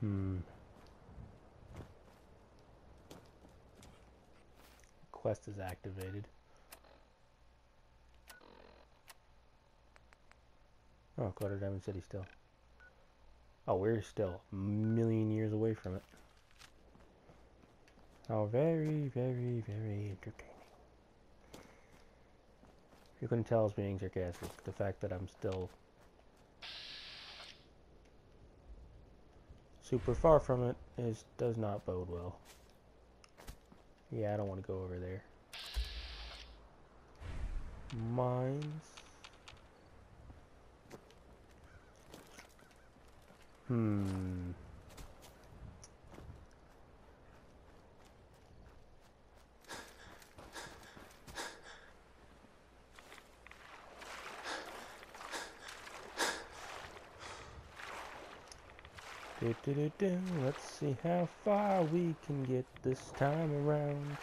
Hmm. Quest is activated. Oh, Clutter Diamond City still. Oh, we're still a million years away from it. Oh, very, very, very entertaining. You couldn't tell I was being sarcastic. The fact that I'm still super far from it is does not bode well. Yeah, I don't want to go over there. Mines. Hmm. Do, do, do, do. Let's see how far we can get this time around.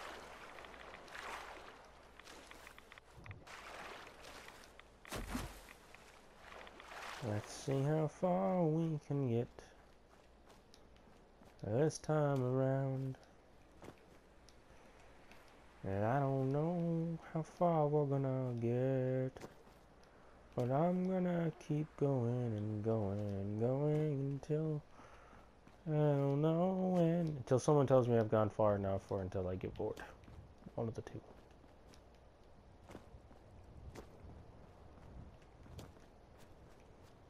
Let's see how far we can get this time around. And I don't know how far we're gonna get. But I'm gonna keep going and going and going until I don't know when. Until someone tells me I've gone far enough or until I get bored. One of the two.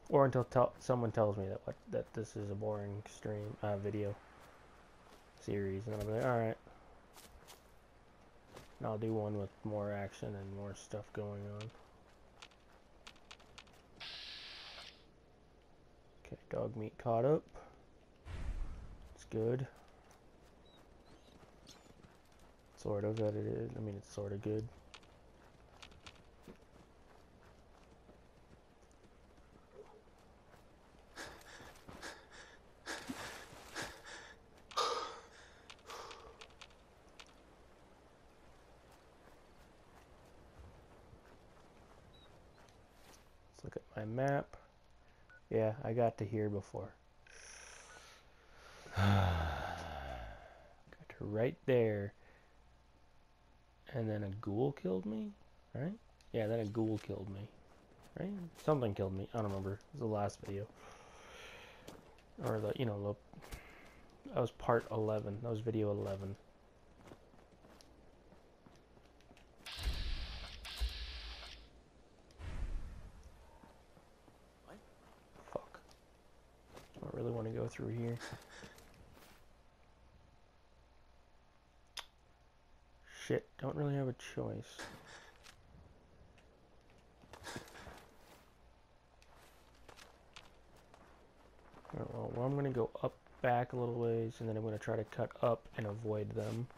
Or until tell someone tells me that what that this is a boring stream uh, video series, and I'm like, all right. And I'll do one with more action and more stuff going on. Okay, Dogmeat caught up. Good. Sort of that it is. I mean, it's sort of good. Let's look at my map. Yeah, I got to here before. got to right there. And then a ghoul killed me, right? Yeah, then a ghoul killed me, right? Something killed me. I don't remember. It was the last video. Or the, you know, the, that was part 11. That was video 11. What? Fuck. I don't really want to go through here. Shit, don't really have a choice. Alright, well, well, I'm gonna go up back a little ways and then I'm gonna try to cut up and avoid them.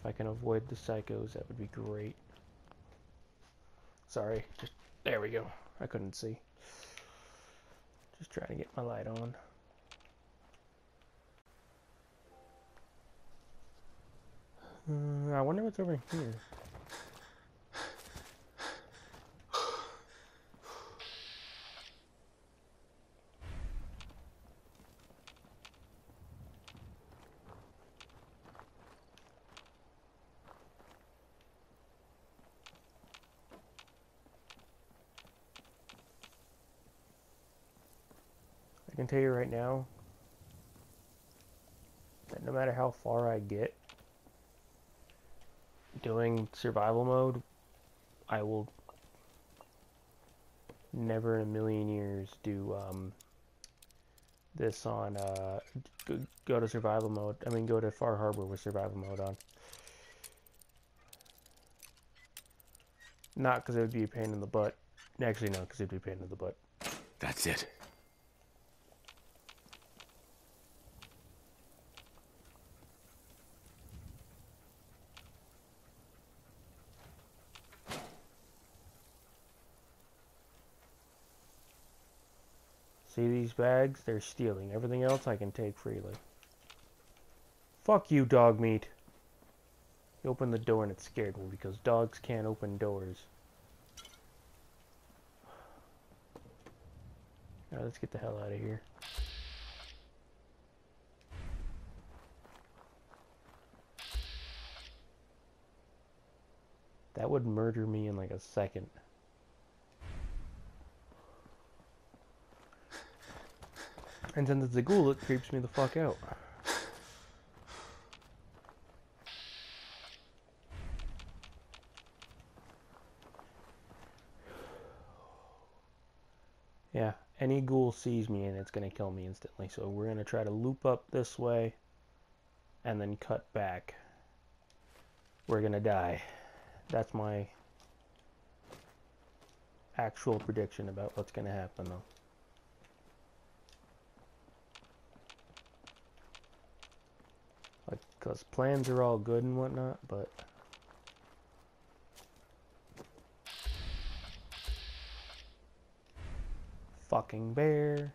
If I can avoid the psychos, that would be great. Sorry, just there we go. I couldn't see. Just trying to get my light on. Uh, I wonder what's over here. Can tell you right now that no matter how far I get doing survival mode, I will never in a million years do um, this on uh, go, to survival mode. I mean, go to Far Harbor with survival mode on. Not because it would be a pain in the butt. Actually, no, because it would be a pain in the butt. That's it. See these bags? They're stealing. Everything else I can take freely. Fuck you, Dogmeat. He opened the door and it scared me because dogs can't open doors. Alright, let's get the hell out of here. That would murder me in like a second. And it's a ghoul, it creeps me the fuck out. Yeah, any ghoul sees me and it's going to kill me instantly. So we're going to try to loop up this way and then cut back. We're going to die. That's my actual prediction about what's going to happen though. Like, cause plans are all good and whatnot, but fucking bear.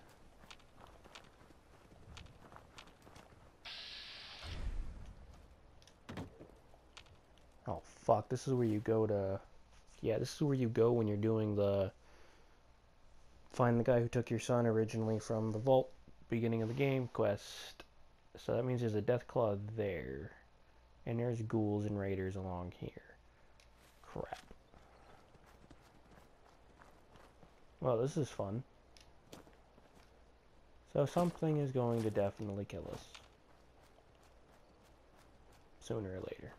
Oh fuck, this is where you go to... Yeah, this is where you go when you're doing the... Find the guy who took your son originally from the vault beginning of the game quest. So that means there's a Deathclaw there. And there's ghouls and raiders along here. Crap. Well, this is fun. So something is going to definitely kill us. Sooner or later.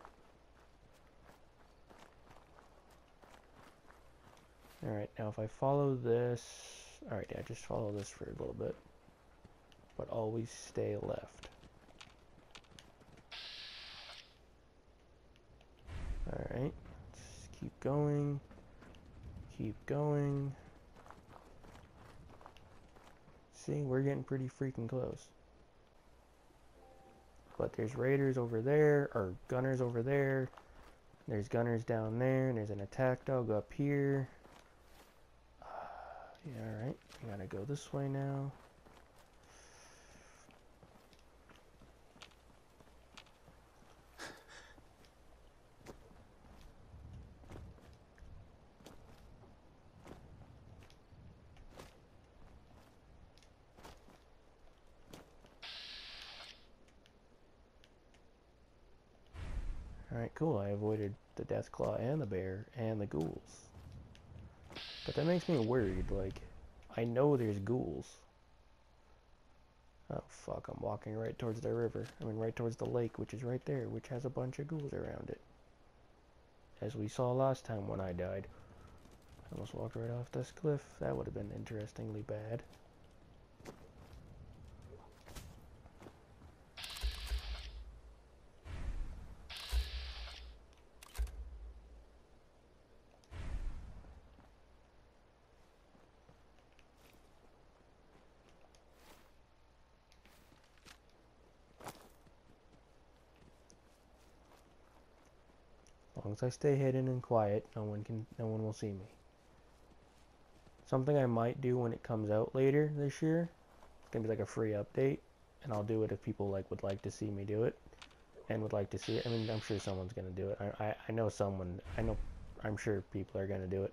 Alright, now if I follow this... Alright, yeah, just follow this for a little bit. But always stay left. Alright, let's keep going. Keep going. See, we're getting pretty freaking close. But there's raiders over there, or gunners over there. There's gunners down there, and there's an attack dog up here. Uh, yeah, alright. We gotta go this way now. Alright, cool. I avoided the Deathclaw and the bear and the ghouls. But that makes me worried, like, I know there's ghouls. Oh fuck, I'm walking right towards the river. I mean right towards the lake, which is right there, which has a bunch of ghouls around it. As we saw last time when I died. I almost walked right off this cliff. That would have been interestingly bad. Long as I stay hidden and quiet, no one can no one will see me. Something I might do when it comes out later this year. It's gonna be like a free update, and I'll do it if people like would like to see me do it, and would like to see it. I mean, I'm sure someone's gonna do it. I I, I know someone. I know. I'm sure people are gonna do it.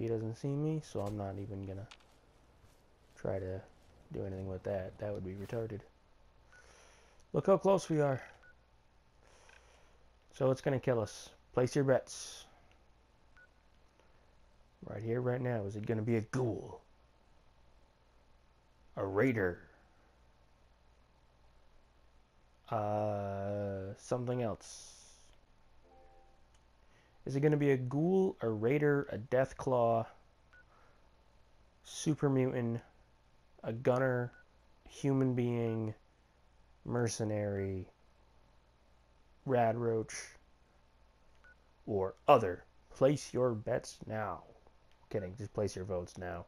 He doesn't see me, so I'm not even gonna try to do anything with that. That would be retarded. Look how close we are. So it's gonna kill us. Place your bets. Right here, right now. Is it gonna be a ghoul? A raider? Uh, something else. Is it going to be a ghoul, a raider, a Deathclaw, super mutant, a gunner, human being, mercenary, radroach, or other? Place your bets now. Kidding, just place your votes now.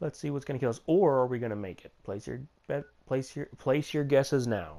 Let's see what's going to kill us, or are we going to make it? Place your bet. Place your place your guesses now.